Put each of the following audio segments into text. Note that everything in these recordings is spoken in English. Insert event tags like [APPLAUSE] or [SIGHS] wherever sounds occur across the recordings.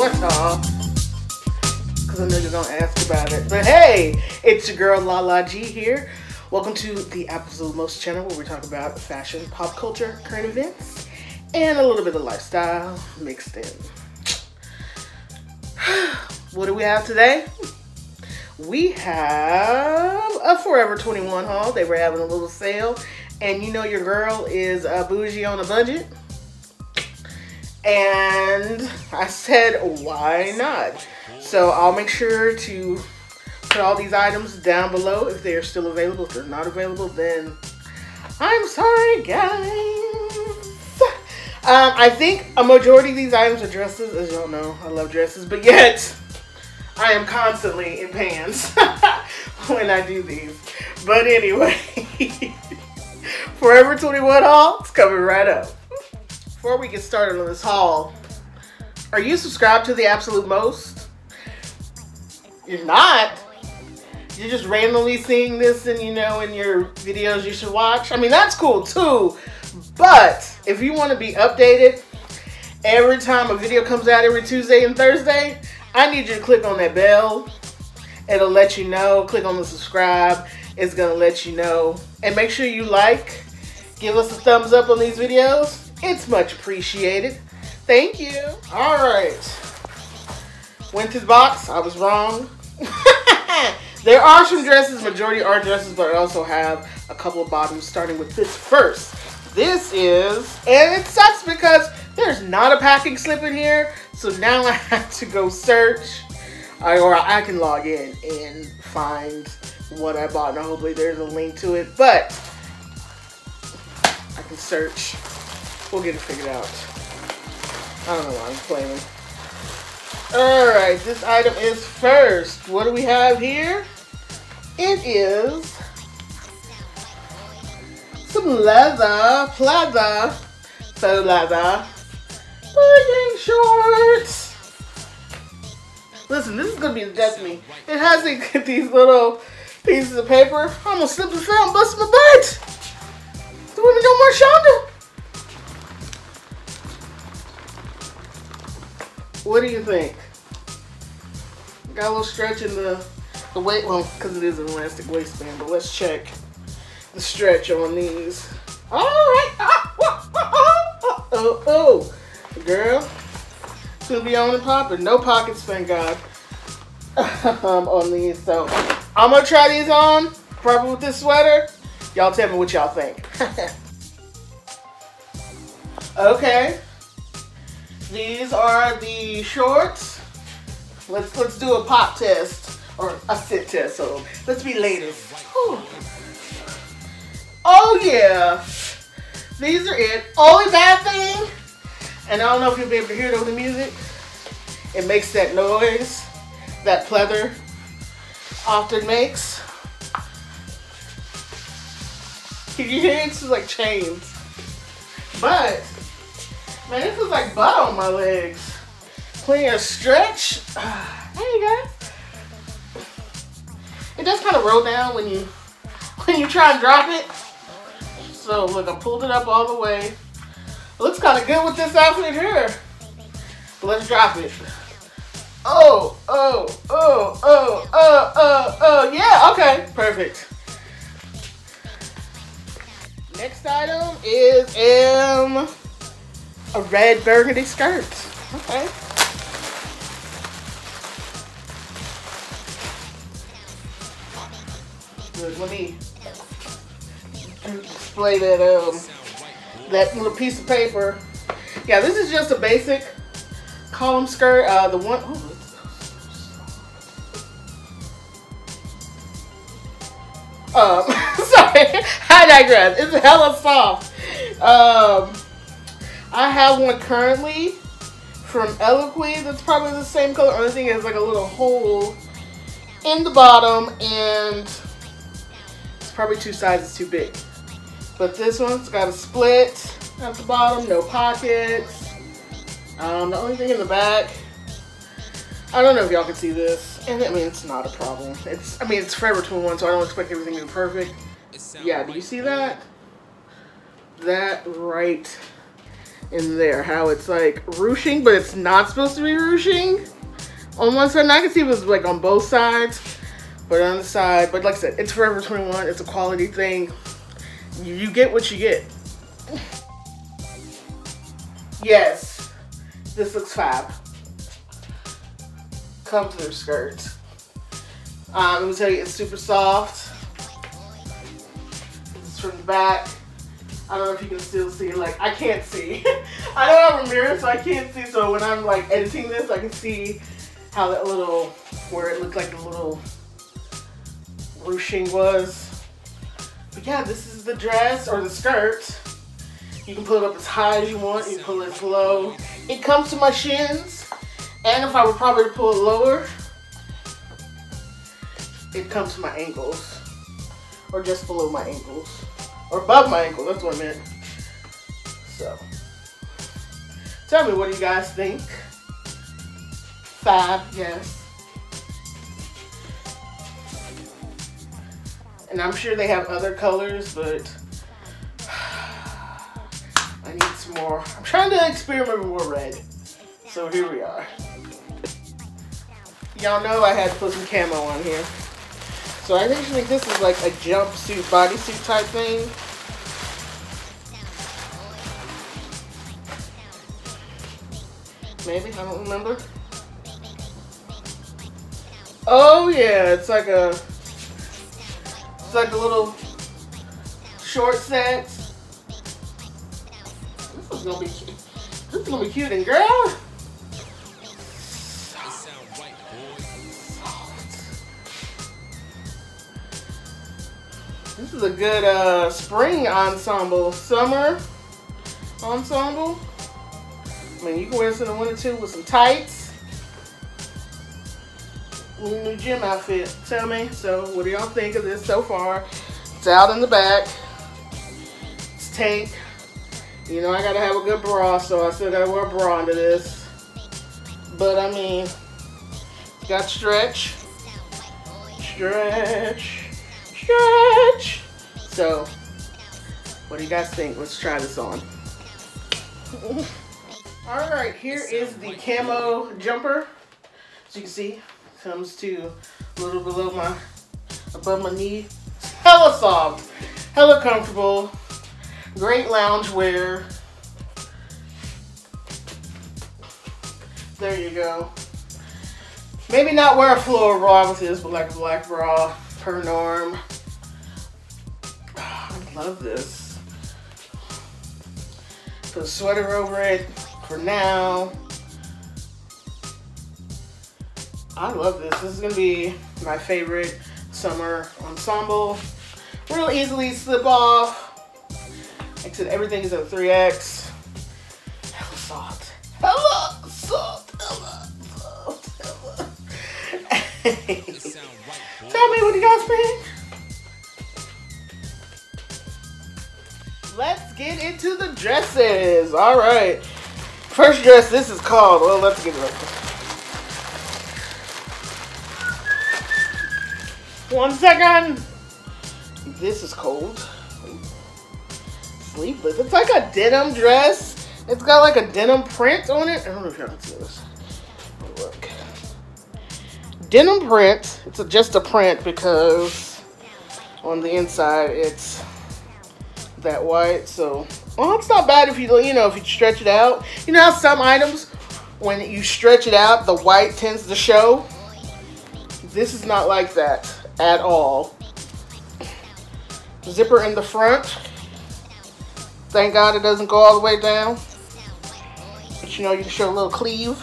this sweater. Because I know you're going to ask about it. But hey, it's your girl Lala G here. Welcome to the Absolute Most channel where we talk about fashion, pop culture, current events, and a little bit of lifestyle mixed in. [SIGHS] what do we have today? We have a Forever 21 haul. They were having a little sale. And you know your girl is uh, bougie on a budget. And I said, why not? So I'll make sure to put all these items down below if they are still available. If they're not available, then I'm sorry, guys. Um, I think a majority of these items are dresses. As y'all know, I love dresses. But yet, I am constantly in pants [LAUGHS] when I do these. But anyway, [LAUGHS] Forever 21 haul is coming right up. Before we get started on this haul, are you subscribed to the Absolute Most? You're not? You're just randomly seeing this and you know in your videos you should watch? I mean, that's cool too. But if you want to be updated every time a video comes out every Tuesday and Thursday, I need you to click on that bell. It'll let you know. Click on the subscribe. It's going to let you know. And make sure you like. Give us a thumbs up on these videos. It's much appreciated. Thank you. All right. Went to the box. I was wrong. [LAUGHS] there are some dresses. Majority are dresses, but I also have a couple of bottoms starting with this first. This is, and it sucks because there's not a packing slip in here. So now I have to go search, or I can log in and find what I bought. And hopefully there's a link to it, but I can search. We'll get it figured out. I don't know why I'm claiming. Alright, this item is first. What do we have here? It is some leather, pleather, faux leather, biking shorts. Listen, this is gonna be the death of me. It has [LAUGHS] these little pieces of paper. I'm gonna slip out and bust my butt. Do we no more Shonda? What do you think? Got a little stretch in the, the weight, well, because it is an elastic waistband, but let's check the stretch on these. All right. Ah, oh, oh, oh, oh. Girl, to be on and popping. No pockets, thank God, [LAUGHS] um, on these. So I'm going to try these on, probably with this sweater. Y'all tell me what y'all think. [LAUGHS] okay. These are the shorts. Let's let's do a pop test or a sit test. So let's be ladies. Oh yeah, these are it. Only bad thing, and I don't know if you'll be able to hear it over the music. It makes that noise that pleather often makes. Can you hear it? It's like chains. But Man, this is like butt on my legs. Plenty of stretch. [SIGHS] There you go. It does kind of roll down when you [LAUGHS] when you try and drop it. So look, I pulled it up all the way. It looks kind of good with this outfit here. But let's drop it. Oh, oh, oh, oh, oh, oh, oh, yeah, okay, perfect. Next item is um a red burgundy skirt. Okay. Good. Let me display that um that little piece of paper. Yeah, this is just a basic column skirt. Uh, the one. Ooh, um, [LAUGHS] sorry, [LAUGHS] I digress. It's hella soft. Um, I have one currently from Eloquii that's probably the same color. Only thing is like a little hole in the bottom and it's probably two sizes too big. But this one's got a split at the bottom, no pockets. Um, the only thing in the back, I don't know if y'all can see this. And I mean, it's not a problem. It's, I mean, it's Forever 21, so I don't expect everything to be perfect. Yeah, do you see that? that right in there. How it's like ruching, but it's not supposed to be ruching on one side. And I can see it was like on both sides, but on the side. But like I said, it's Forever 21. It's a quality thing. You, get what you get. Yes, this looks fab. Come through skirts. Um, let me tell you, it's super soft. This is from the back. I don't know if you can still see, like, I can't see. [LAUGHS] I don't have a mirror, so I can't see. So when I'm like editing this, I can see how that little, where it looked like a little ruching was. But yeah, this is the dress or the skirt. You can pull it up as high as you want. You can pull it as low. It comes to my shins. And if I would probably pull it lower, it comes to my ankles. Or just below my ankles. Or above my ankle, that's what I meant. So, tell me, what do you guys think? Five, yes. And I'm sure they have other colors, but [SIGHS] I need some more. I'm trying to experiment with more red. So here we are. Y'all know I had to put some camo on here. So I think this is like a jumpsuit, bodysuit type thing. Maybe, I don't remember. Oh yeah, it's like a, it's like a little short set. This is gonna be cute. This is gonna be cute and girl. This is a good uh, spring ensemble, summer ensemble. I mean, you can wear this in the winter too with some tights. New gym outfit. Tell me. So, what do y'all think of this so far? It's out in the back. It's tank. You know, I gotta have a good bra, so I still gotta wear a bra under this. But I mean, got stretch. Stretch stretch. So, what do you guys think? Let's try this on. [LAUGHS] All right, here is the camo jumper. As you can see, comes to a little below my, above my knee. hella soft, hella comfortable, great lounge wear. There you go. Maybe not wear a floor bra with this, but like a black bra per norm love this. Put a sweater over it for now. I love this. This is gonna be my favorite summer ensemble. Real easily slip off. Like I said, everything is a 3X. Hella soft. Hella soft. Hella soft. Hella. [LAUGHS] Tell me what you guys think. Let's get into the dresses. All right. First dress, this is called, well, let's get it right. One second. This is cold. Sleeveless. It's like a denim dress. It's got like a denim print on it. I don't know if y'all can see this. Look. Denim print. It's just a print because on the inside it's that white. So, well, it's not bad if you, you know, if you stretch it out. You know how some items, when you stretch it out, the white tends to show? This is not like that at all. Zipper in the front. Thank God it doesn't go all the way down. But you know, you can show a little cleave.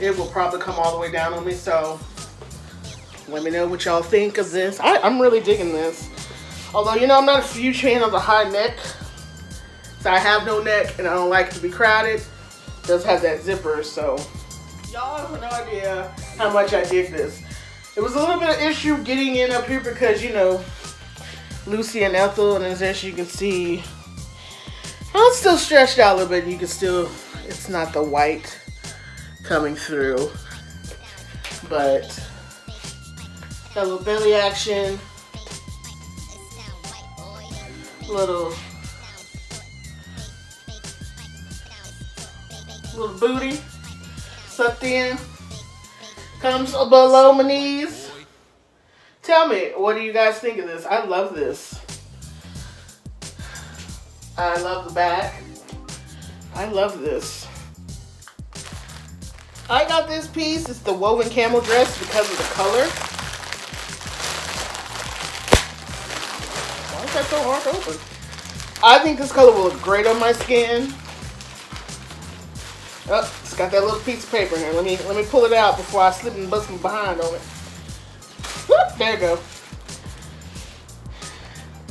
It will probably come all the way down on me, so let me know what y'all think of this. I, am really digging this. Although, you know, I'm not a huge fan of the high neck. So I have no neck and I don't like to be crowded. It does have that zipper, so y'all have no idea how much I dig this. It was a little bit of issue getting in up here because, you know, Lucy and Ethel, and as you can see, it's still stretched out a little bit. You can still, it's not the white coming through. But Little belly action. little little booty sucked in. Comes below my knees. Tell me, what do you guys think of this? I love this. I love the back. I love this. I got this piece. It's the woven camel dress because of the color. That so hard open? I think this color will look great on my skin. Oh, it's got that little piece of paper in here. Let me let me pull it out before I slip and bust my behind on it. Whoop, there you go.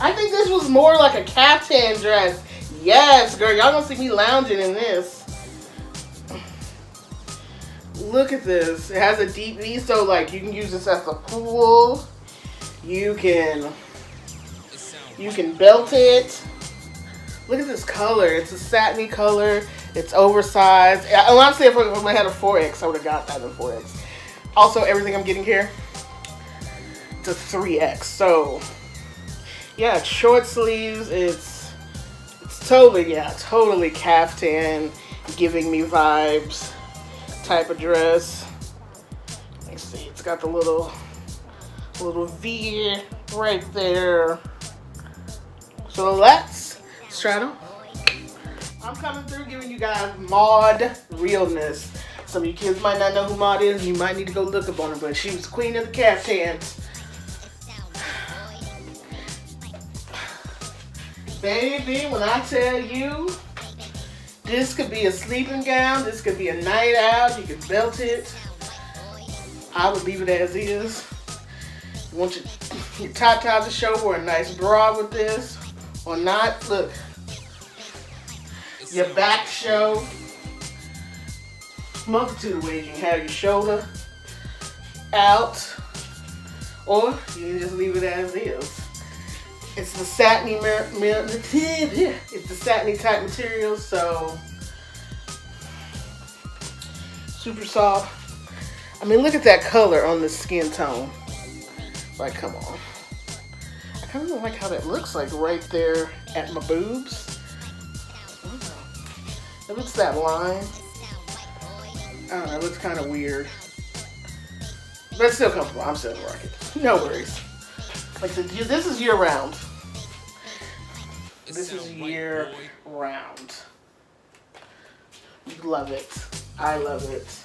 I think this was more like a caftan dress. Yes, girl, y'all gonna see me lounging in this. Look at this. It has a deep V, so like you can use this as a pool. You can you can belt it. Look at this color. It's a satiny color. It's oversized. Honestly, if I had a 4X, I would have got that in 4X. Also, everything I'm getting here, it's a 3X. So, yeah, it's short sleeves. It's it's totally, yeah, totally caftan, giving me vibes type of dress. Let's see, it's got the little little V right there. So let's it I'm coming through giving you guys Maude realness. Some of you kids might not know who Maude is. You might need to go look up on her, but she was queen of the caftans. Baby, when I tell you this could be a sleeping gown. This could be a night out. You could belt it. I would leave it as is. You want your, your top top to show for a nice bra with this or not. Look, your back show. Multitude of ways you can have your shoulder out or you can just leave it as is. It's the satiny, [LAUGHS] it's the satiny type material, so super soft. I mean, look at that color on the skin tone. Like, come on. I kind of like how that looks like right there at my boobs. It looks that line. I don't know, it looks kind of weird. But it's still comfortable. I'm still rocking. [LAUGHS] No worries. Like this is year round. This is year round. Love it. I love it.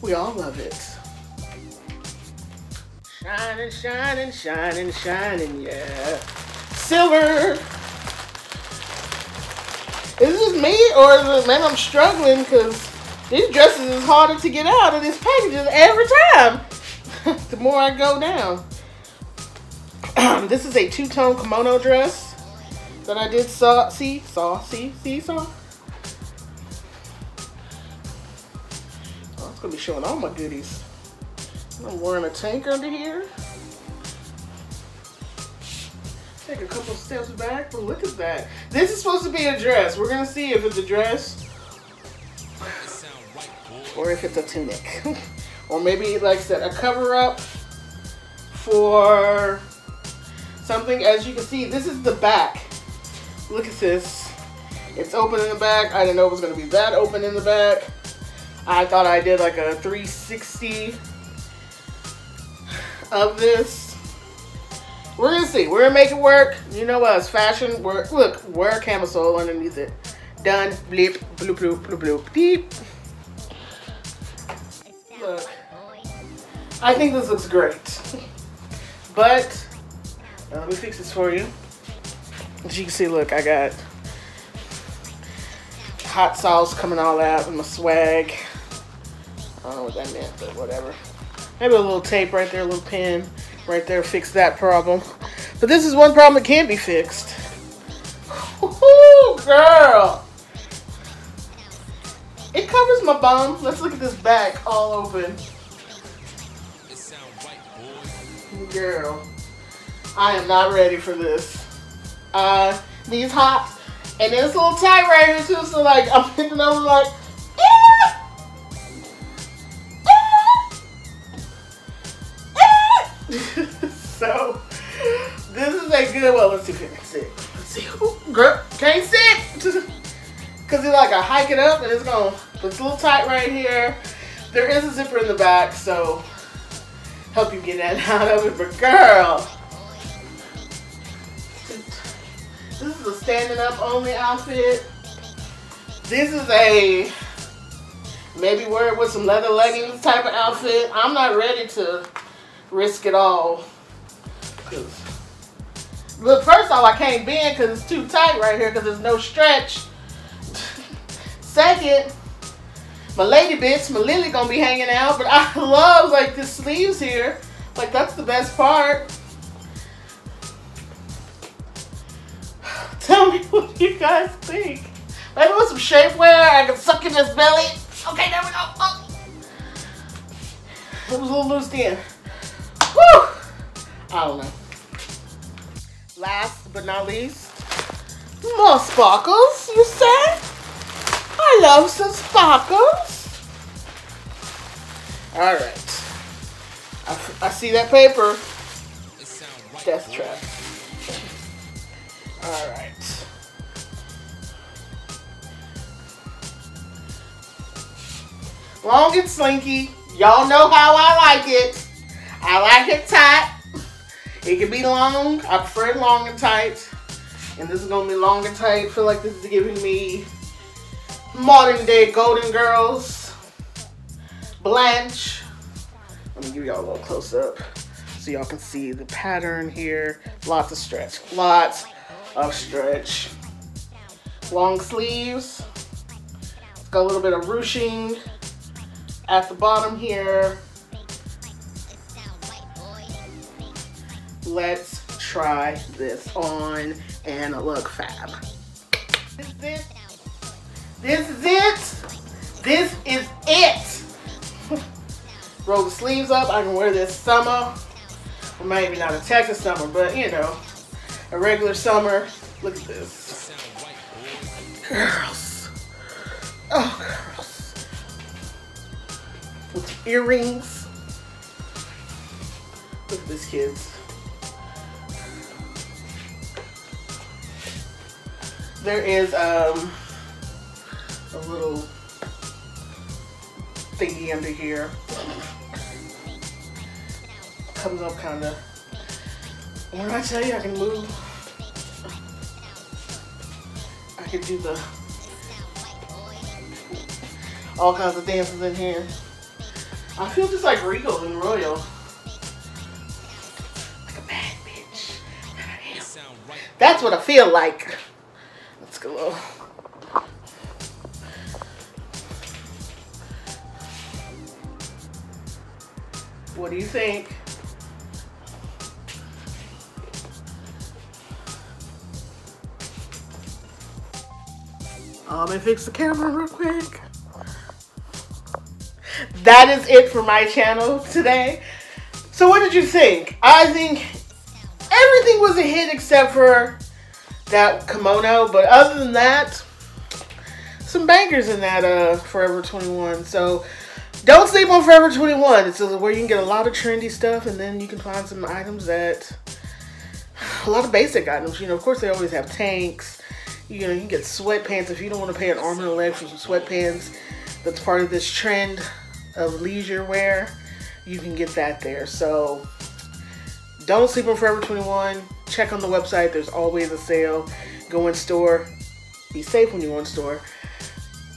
We all love it. Shining, shining, shining, shining, yeah. Silver! Is this me or is it, man, I'm struggling because these dresses is harder to get out of these packages every time. [LAUGHS] the more I go down. [CLEARS THROAT] this is a two-tone kimono dress that I did saw, see, saw, see, see, saw. Oh, it's gonna be showing all my goodies. I'm wearing a tank under here. Take a couple steps back, but look at that. This is supposed to be a dress. We're gonna see if it's a dress or if it's a tunic. [LAUGHS] or maybe, like I said, a cover up for something. As you can see, this is the back. Look at this. It's open in the back. I didn't know it was to be that open in the back. I thought I did like a 360 of this. We're to see. We're to make it work. You know us, fashion. We're, look, wear a camisole underneath it. Done. Bleep, bloop, bloop, bloop, bloop, beep. Look. I think this looks great. [LAUGHS] But now let me fix this for you. As you can see, look, I got hot sauce coming all out with my swag. I don't know what that meant, but whatever. Maybe a little tape right there, a little pin right there, fix that problem. But this is one problem that can't be fixed. Ooh, girl. It covers my bum. Let's look at this back all open. Girl. I am not ready for this. Uh, these hops, and it's a little tight right here too, so like, I'm thinking over like, Ah! so, this is a good, well, let's see if you can sit. Let's see See, girl, can't sit. [LAUGHS] Cause it's like I hike it up and it's gonna, it's a little tight right here. There is a zipper in the back, so help you get that [LAUGHS] out of it. But girl, this is a standing up only outfit. This is a maybe wear it with some leather leggings type of outfit. I'm not ready to risk it all. Cause look, first off, I can't bend because it's too tight right here because there's no stretch. Second, my lady bits, my lily gonna be hanging out, but [LAUGHS] I love like the sleeves here. Like that's the best part. [SIGHS] Tell me [LAUGHS] what you guys think. Maybe with some shapewear, I can suck in this belly. Okay, there we go. Oh. It was a little loose then. Whew. I don't know. Last but not least, more sparkles, you say? I love some sparkles. All right. I, I see that paper. Death trap. All right. Long and slinky. Y'all know how I like it. I like it tight. It can be long. I prefer it long and tight. And this is going to be long and tight. I feel like this is giving me modern day Golden Girls. Blanche. Let me give y'all a little close up so y'all can see the pattern here. Lots of stretch. Lots of stretch. Long sleeves. It's got a little bit of ruching at the bottom here. Let's try this on and look fab. This is it. This is it. This is it. [LAUGHS] Roll the sleeves up. I can wear this summer. Maybe not a Texas summer, but you know, a regular summer. Look at this. Girls. Oh, girls. With earrings. Look at this, kids. There is um, a little thingy under here. Comes up kind of. When I tell you I can move, I can do the all kinds of dances in here. I feel just like regal and royal. Like a bad bitch that I am. That's what I feel like. Let's go. What do you think? Um, and fix the camera real quick. That is it for my channel today. So what did you think? I think everything was a hit except for that kimono. But other than that, some bangers in that uh, Forever 21. So don't sleep on Forever 21. It's where you can get a lot of trendy stuff and then you can find some items that, a lot of basic items. You know, of course they always have tanks. You know, you can get sweatpants if you don't want to pay an arm and a leg for some sweatpants. That's part of this trend of leisure wear. You can get that there. So don't sleep on Forever 21. Check on the website. There's always a sale. Go in store. Be safe when you go in store.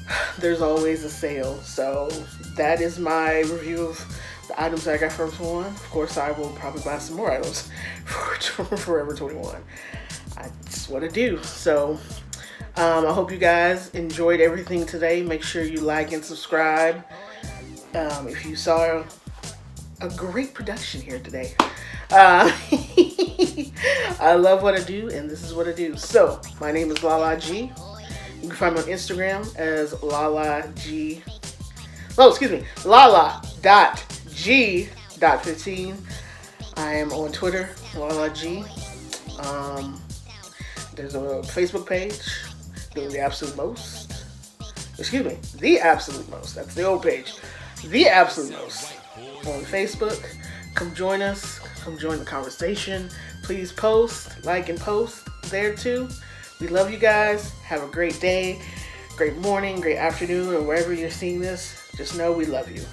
[SIGHS] There's always a sale. So that is my review of the items I got from Forever 21. Of course, I will probably buy some more items [LAUGHS] for Forever 21. That's what I do. So um, I hope you guys enjoyed everything today. Make sure you like and subscribe. Um, if you saw a great production here today. Uh, [LAUGHS] I love what I do, and this is what I do. So, my name is Lala G. You can find me on Instagram as Lala G. Oh, excuse me, Lala dot G dot 15. I am on Twitter, Lala G. Um, there's a Facebook page, doing the absolute most. Excuse me, the absolute most. That's the old page. The absolute most on Facebook. Come join us. Come join the conversation. Please post, like, and post. there too. We love you guys. Have a great day, great morning, great afternoon, or wherever you're seeing this. Just know we love you.